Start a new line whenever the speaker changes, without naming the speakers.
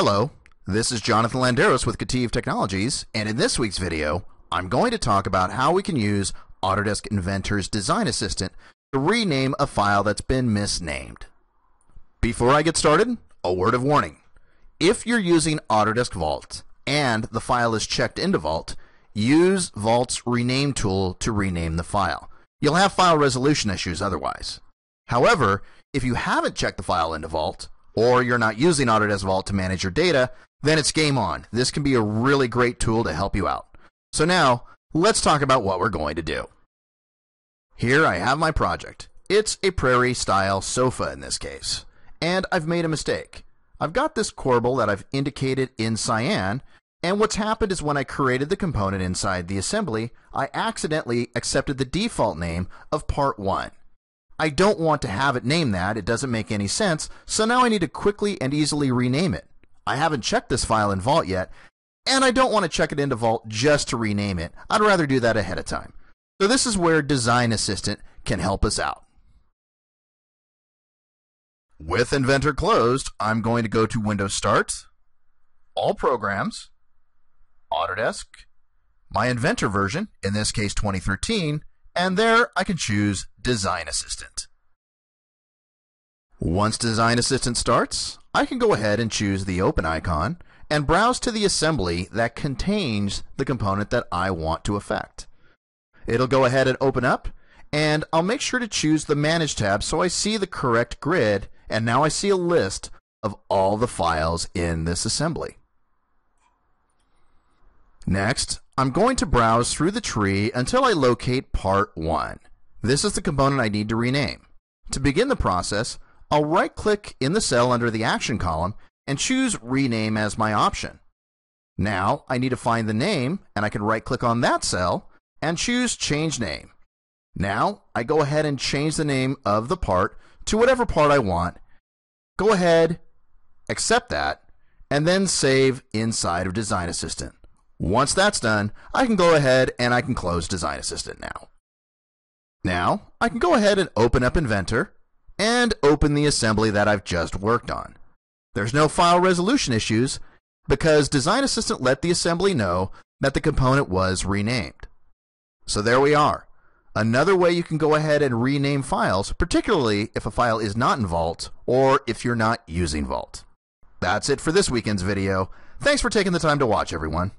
Hello, this is Jonathan Landeros with KETIV Technologies, and in this week's video, I'm going to talk about how we can use Autodesk Inventor's Design Assistant to rename a file that's been misnamed. Before I get started, a word of warning. If you're using Autodesk Vault and the file is checked into Vault, use Vault's rename tool to rename the file. You'll have file resolution issues otherwise. However, if you haven't checked the file into Vault, or you're not using Autodesk Vault to manage your data, then it's game on. This can be a really great tool to help you out. So now, let's talk about what we're going to do. Here I have my project. It's a prairie style sofa in this case. And I've made a mistake. I've got this corbel that I've indicated in cyan, and what's happened is when I created the component inside the assembly, I accidentally accepted the default name of part 1. I don't want to have it named that, it doesn't make any sense, so now I need to quickly and easily rename it. I haven't checked this file in Vault yet, and I don't want to check it into Vault just to rename it. I'd rather do that ahead of time. So this is where Design Assistant can help us out. With Inventor closed, I'm going to go to Windows Start, All Programs, Autodesk, my Inventor version, in this case 2013, and there I can choose Design Assistant. Once Design Assistant starts, I can go ahead and choose the Open icon and browse to the assembly that contains the component that I want to affect. It'll go ahead and open up, and I'll make sure to choose the Manage tab so I see the correct grid, and now I see a list of all the files in this assembly. Next, I'm going to browse through the tree until I locate part 1. This is the component I need to rename. To begin the process, I'll right click in the cell under the action column and choose rename as my option. Now I need to find the name and I can right click on that cell and choose change name. Now I go ahead and change the name of the part to whatever part I want. Go ahead, accept that, and then save inside of Design Assistant. Once that's done, I can go ahead and I can close Design Assistant now. Now, I can go ahead and open up Inventor and open the assembly that I've just worked on. There's no file resolution issues because Design Assistant let the assembly know that the component was renamed. So there we are. Another way you can go ahead and rename files, particularly if a file is not in Vault or if you're not using Vault. That's it for this weekend's video. Thanks for taking the time to watch, everyone.